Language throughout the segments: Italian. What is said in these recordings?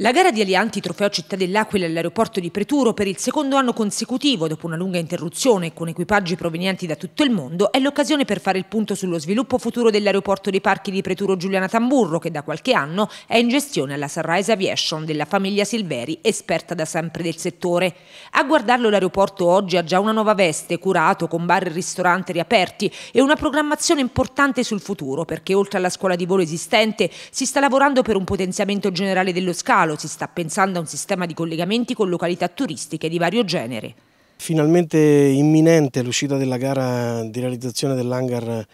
La gara di Alianti Trofeo Città dell'Aquila all'aeroporto di Preturo per il secondo anno consecutivo, dopo una lunga interruzione con equipaggi provenienti da tutto il mondo, è l'occasione per fare il punto sullo sviluppo futuro dell'aeroporto dei parchi di Preturo Giuliana Tamburro, che da qualche anno è in gestione alla Sunrise Aviation della famiglia Silveri, esperta da sempre del settore. A guardarlo l'aeroporto oggi ha già una nuova veste, curato, con bar e ristorante riaperti e una programmazione importante sul futuro, perché oltre alla scuola di volo esistente si sta lavorando per un potenziamento generale dello scalo Calo si sta pensando a un sistema di collegamenti con località turistiche di vario genere. Finalmente imminente l'uscita della gara di realizzazione dell'hangar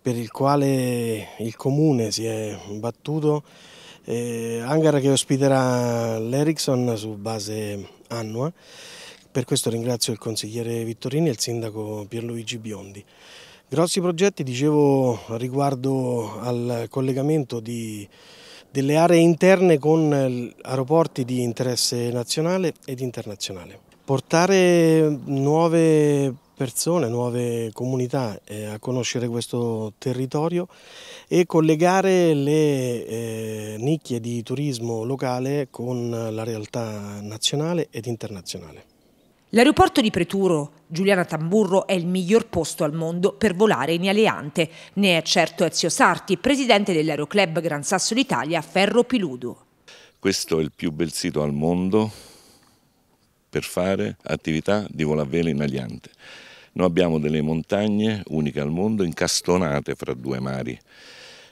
per il quale il comune si è battuto, eh, hangar che ospiterà l'Ericsson su base annua. Per questo ringrazio il consigliere Vittorini e il sindaco Pierluigi Biondi. Grossi progetti, dicevo, riguardo al collegamento di delle aree interne con aeroporti di interesse nazionale ed internazionale. Portare nuove persone, nuove comunità eh, a conoscere questo territorio e collegare le eh, nicchie di turismo locale con la realtà nazionale ed internazionale. L'aeroporto di Preturo, Giuliana Tamburro, è il miglior posto al mondo per volare in Aleante. Ne è certo Ezio Sarti, presidente dell'Aeroclub Gran Sasso d'Italia Ferro Piludo. Questo è il più bel sito al mondo per fare attività di volo a velo in Aliante. Noi abbiamo delle montagne uniche al mondo incastonate fra due mari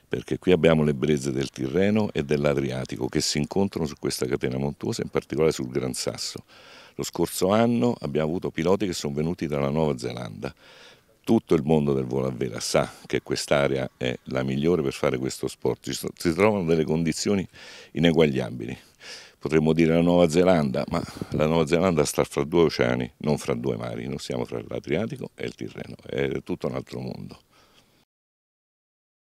perché qui abbiamo le brezze del Tirreno e dell'Adriatico che si incontrano su questa catena montuosa, in particolare sul Gran Sasso. Lo scorso anno abbiamo avuto piloti che sono venuti dalla Nuova Zelanda. Tutto il mondo del volo a vela sa che quest'area è la migliore per fare questo sport, si trovano delle condizioni ineguagliabili. Potremmo dire la Nuova Zelanda, ma la Nuova Zelanda sta fra due oceani, non fra due mari, noi siamo fra l'Adriatico e il Tirreno, è tutto un altro mondo.